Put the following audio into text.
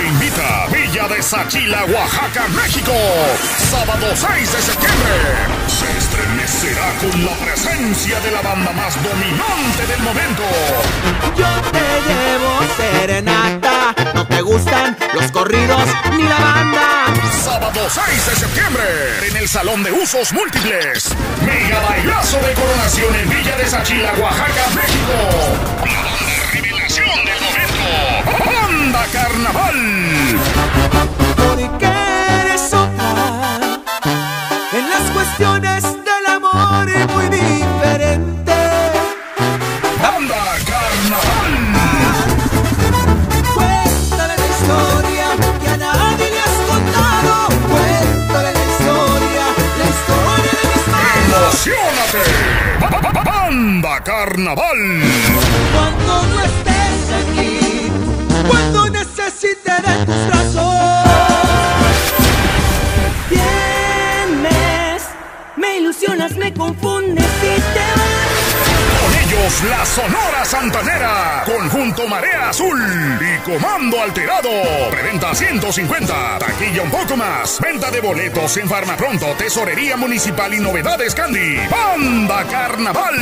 te invita Villa de Sachila, Oaxaca, México. Sábado 6 de septiembre. Se estremecerá con la presencia de la banda más dominante del momento. Yo te llevo serenata. No te gustan los corridos ni la banda. Sábado 6 de septiembre. En el Salón de Usos Múltiples. Mega bailazo de coronación en Villa de Sachila, Oaxaca, México. Carnaval. Porque eres otra. En las cuestiones del amor muy diferente. Banda Carnaval. Cuéntale la historia que a nadie le has contado. Cuéntale la historia, la historia de mis manos. ¡Emocionate! Ba- ba- ba- Banda Carnaval. Me confundes y te. Con ellos la Sonora Santanera, Conjunto Marea Azul y Comando Alterado. Preventa 150, taquilla un poco más. Venta de boletos en Farmapronto, Tesorería Municipal y Novedades Candy. Banda Carnaval.